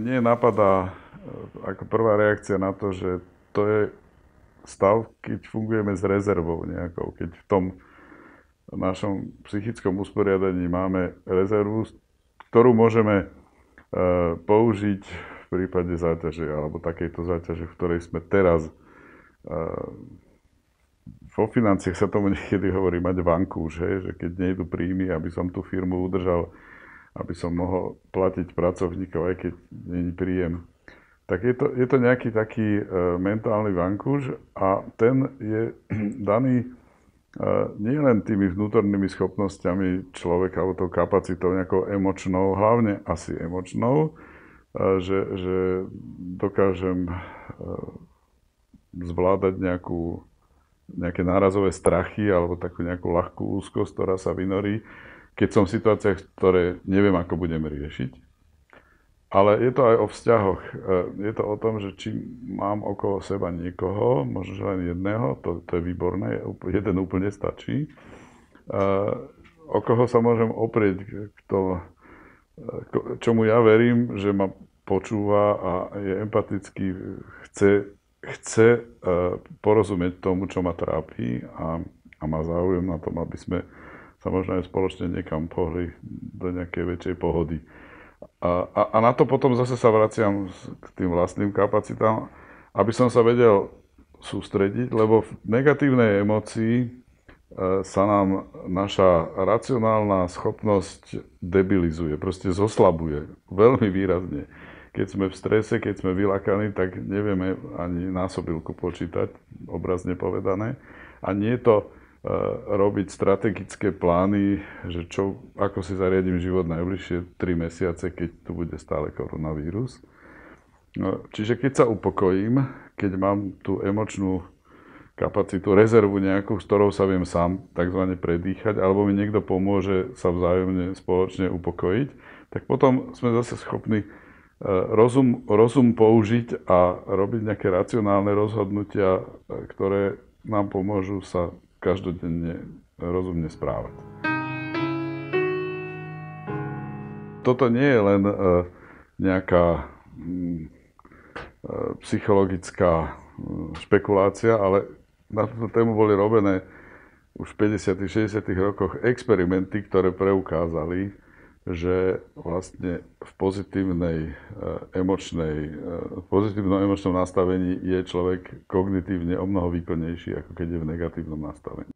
mne napadá e, ako prvá reakcia na to, že to je stav, keď fungujeme s rezervou nejakou, keď v tom našom psychickom usporiadaní máme rezervu, ktorú môžeme e, použiť v prípade záťaže alebo takejto záťaže, v ktorej sme teraz. E, vo financiách sa tomu niekedy hovorí mať vankúš, že keď nejdu príjmy, aby som tú firmu udržal, aby som mohol platiť pracovníkov, aj keď není príjem. Tak je to, je to nejaký taký uh, mentálny vankúš a ten je daný uh, nie len tými vnútornými schopnosťami človeka alebo tou kapacitou nejakou emočnou, hlavne asi emočnou, uh, že, že dokážem uh, zvládať nejakú, nejaké nárazové strachy alebo takú nejakú ľahkú úzkosť, ktorá sa vynorí, keď som v situáciách, ktoré neviem, ako budem riešiť ale je to aj o vzťahoch. E, je to o tom, že či mám okolo seba niekoho, možno že len jedného, to, to je výborné, jeden úplne stačí, e, o koho sa môžem oprieť, kto, čomu ja verím, že ma počúva a je empatický, chce, chce e, porozumieť tomu, čo ma trápi a, a má záujem na tom, aby sme sa možno aj spoločne niekam pohli do nejakej väčšej pohody. A, a, a na to potom zase sa vraciam k tým vlastným kapacitám, aby som sa vedel sústrediť, lebo v negatívnej emócii e, sa nám naša racionálna schopnosť debilizuje, proste zoslabuje veľmi výrazne. Keď sme v strese, keď sme vylakaní, tak nevieme ani násobilku počítať, obrazne povedané. A nie je to robiť strategické plány, že čo, ako si zariadím život najbližšie 3 mesiace, keď tu bude stále koronavírus. No, čiže keď sa upokojím, keď mám tú emočnú kapacitu, rezervu nejakú, s ktorou sa viem sám tzv. predýchať, alebo mi niekto pomôže sa vzájomne spoločne upokojiť, tak potom sme zase schopní eh, rozum, rozum použiť a robiť nejaké racionálne rozhodnutia, eh, ktoré nám pomôžu sa každodenne rozumne správať. Toto nie je len uh, nejaká um, uh, psychologická uh, špekulácia, ale na túto tému boli robené už v 50. 60. rokoch experimenty, ktoré preukázali, že vlastne v pozitívnej emočnej, v pozitívnom emočnom nastavení je človek kognitívne o mnoho výkonnejší, ako keď je v negatívnom nastavení.